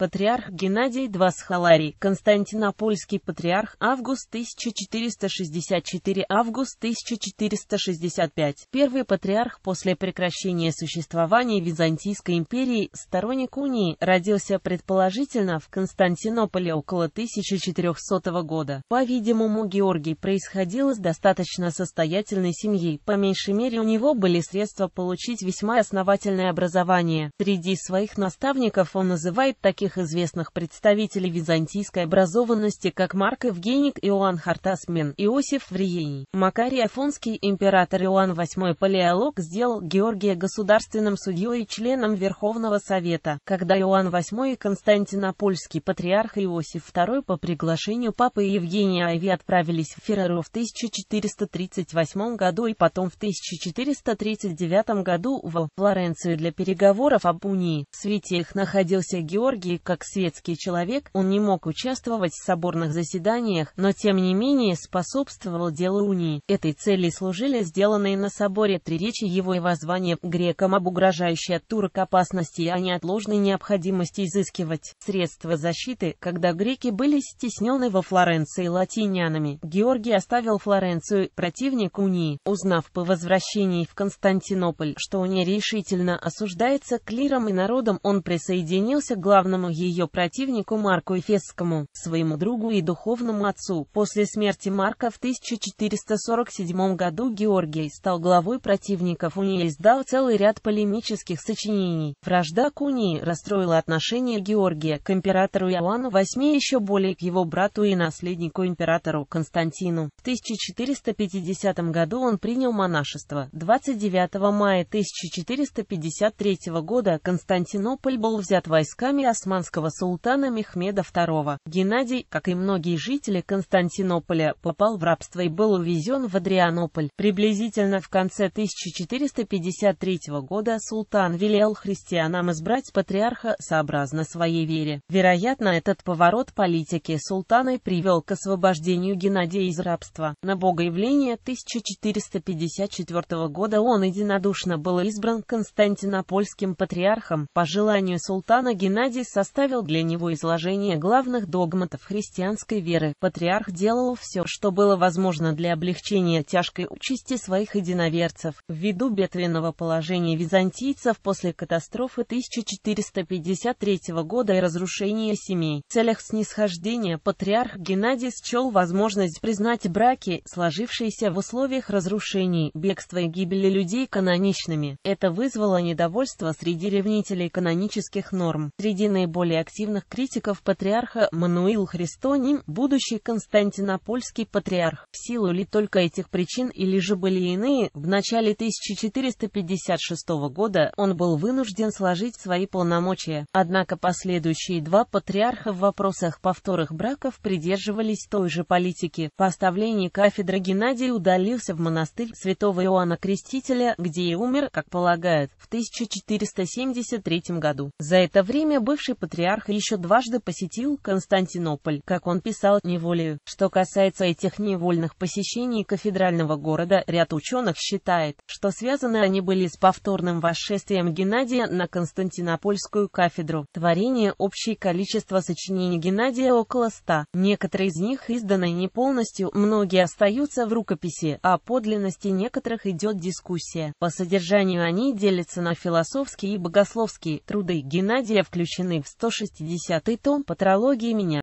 Патриарх Геннадий II Схаларий, Константинопольский патриарх, август 1464 август 1465. Первый патриарх после прекращения существования Византийской империи, сторонник унии, родился предположительно в Константинополе около 1400 года. По-видимому, Георгий происходил из достаточно состоятельной семьи, по меньшей мере у него были средства получить весьма основательное образование. Среди своих наставников он называет таких известных представителей византийской образованности, как Марк Евгеник, Иоанн Хартасмен, Иосиф Вриений. Макарий Афонский император Иоанн VIII Палеолог сделал Георгия государственным судьей и членом Верховного Совета, когда Иоанн VIII и Константинопольский патриарх Иосиф II по приглашению папы Евгения Айви отправились в Ферреру в 1438 году и потом в 1439 году в Флоренцию для переговоров об унии. В свете их находился Георгий как светский человек, он не мог участвовать в соборных заседаниях, но тем не менее способствовал делу унии. Этой цели служили сделанные на соборе три речи его и воззвания грекам об угрожающей от турок опасности и о неотложной необходимости изыскивать средства защиты, когда греки были стеснены во Флоренции латинянами. Георгий оставил Флоренцию, противник унии, узнав по возвращении в Константинополь, что уния решительно осуждается клиром и народом, он присоединился к главному ее противнику Марку Эфесскому, своему другу и духовному отцу. После смерти Марка в 1447 году Георгий стал главой противников унии и издал целый ряд полемических сочинений. Вражда к унии расстроила отношение Георгия к императору Иоанну VIII еще более к его брату и наследнику императору Константину. В 1450 году он принял монашество. 29 мая 1453 года Константинополь был взят войсками османского султана Мехмеда II. Геннадий, как и многие жители Константинополя, попал в рабство и был увезен в Адрианополь. Приблизительно в конце 1453 года султан велел христианам избрать патриарха сообразно своей вере. Вероятно, этот поворот политики султана привел к освобождению Геннадия из рабства. На богоявление 1454 года он единодушно был избран Константинопольским патриархом. По желанию султана Геннадий составил для него изложение главных догматов христианской веры. Патриарх делал все, что было возможно для облегчения тяжкой участи своих единоверцев. Ввиду бедственного положения византийцев после катастрофы 1453 года и разрушения семей, в целях снисхождения патриарх Геннадий счел возможность признать браки, сложившиеся в условиях разрушений, бегства и гибели людей каноничными. Это вызвало недовольство среди ревнителей канонических норм. Среди наиболее активных критиков патриарха Мануил Христоним, будущий Константинопольский патриарх. В силу ли только этих причин или же были иные, в начале 1456 года он был вынужден сложить свои полномочия. Однако последующие два патриарха в вопросах повторных браков придерживались той же политики. По оставлении кафедры Геннадий удалился в монастырь святого Иоанна Крестителя, где и умер, как полагают, в 1473 году. За это время бывший патриарх еще дважды посетил Константинополь, как он писал, неволею. Что касается этих невольных посещений кафедрального города, ряд ученых считает, что связаны они были с повторным восшествием Геннадия на Константинопольскую кафедру. Творение общее количество сочинений Геннадия около ста. Некоторые из них изданы не полностью, многие остаются в рукописи, а о подлинности некоторых идет дискуссия. По содержанию они делятся на философские и богословские труды Геннадия, включены в 160 том «Патрологии меня».